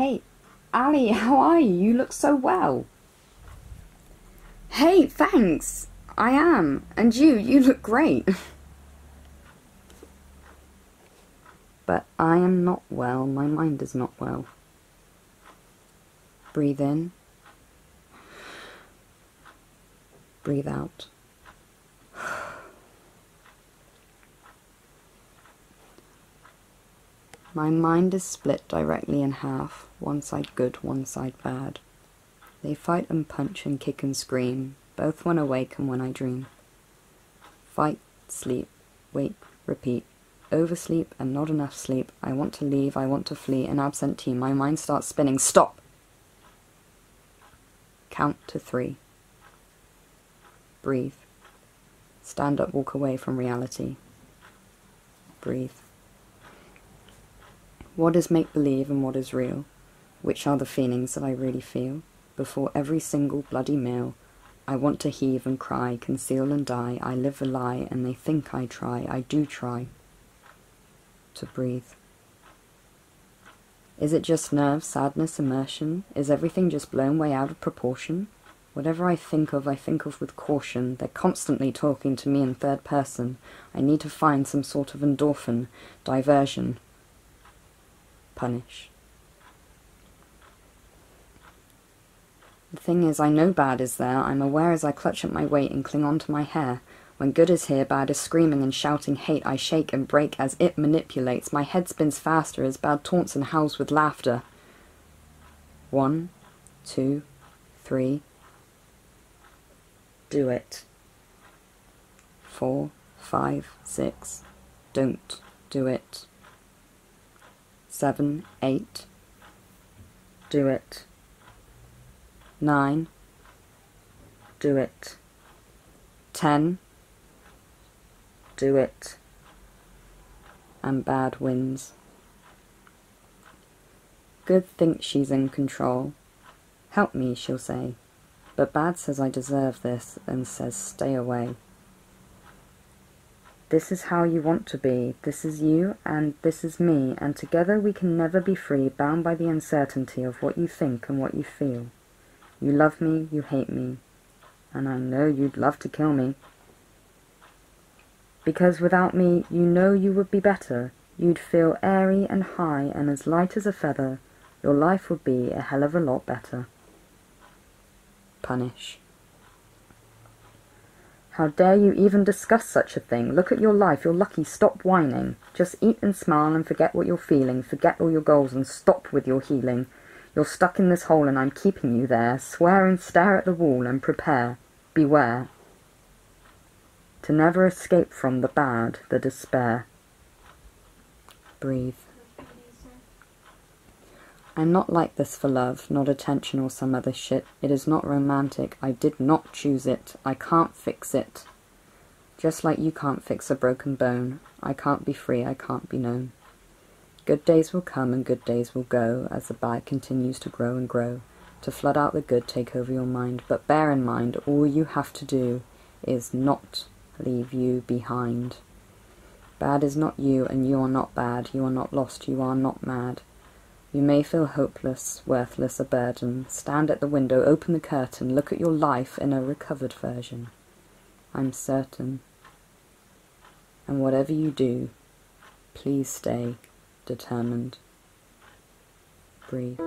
Hey, Aly, how are you? You look so well. Hey, thanks. I am. And you, you look great. but I am not well. My mind is not well. Breathe in. Breathe out. My mind is split directly in half, one side good, one side bad. They fight and punch and kick and scream, both when awake and when I dream. Fight, sleep, wake, repeat. Oversleep and not enough sleep. I want to leave, I want to flee, an absentee. My mind starts spinning. Stop! Count to three. Breathe. Stand up, walk away from reality. Breathe. What is make believe and what is real? Which are the feelings that I really feel? Before every single bloody meal, I want to heave and cry, conceal and die. I live a lie, and they think I try. I do try to breathe. Is it just nerves, sadness, immersion? Is everything just blown way out of proportion? Whatever I think of, I think of with caution. They're constantly talking to me in third person. I need to find some sort of endorphin, diversion, punish. The thing is, I know bad is there. I'm aware as I clutch at my weight and cling on to my hair. When good is here, bad is screaming and shouting hate. I shake and break as it manipulates. My head spins faster as bad taunts and howls with laughter. One, two, three. Do it. Four, five, six. Don't do it seven, eight. Do it. Nine. Do it. Ten. Do it. And bad wins. Good thinks she's in control. Help me, she'll say. But bad says I deserve this and says stay away. This is how you want to be. This is you, and this is me, and together we can never be free, bound by the uncertainty of what you think and what you feel. You love me, you hate me, and I know you'd love to kill me. Because without me, you know you would be better. You'd feel airy and high and as light as a feather. Your life would be a hell of a lot better. Punish. How dare you even discuss such a thing? Look at your life. You're lucky. Stop whining. Just eat and smile and forget what you're feeling. Forget all your goals and stop with your healing. You're stuck in this hole and I'm keeping you there. Swear and stare at the wall and prepare. Beware. To never escape from the bad, the despair. Breathe. I'm not like this for love, not attention or some other shit. It is not romantic. I did not choose it. I can't fix it. Just like you can't fix a broken bone. I can't be free, I can't be known. Good days will come and good days will go as the bad continues to grow and grow. To flood out the good, take over your mind. But bear in mind, all you have to do is not leave you behind. Bad is not you, and you are not bad. You are not lost, you are not mad. You may feel hopeless, worthless, a burden. Stand at the window, open the curtain, look at your life in a recovered version. I'm certain. And whatever you do, please stay determined. Breathe.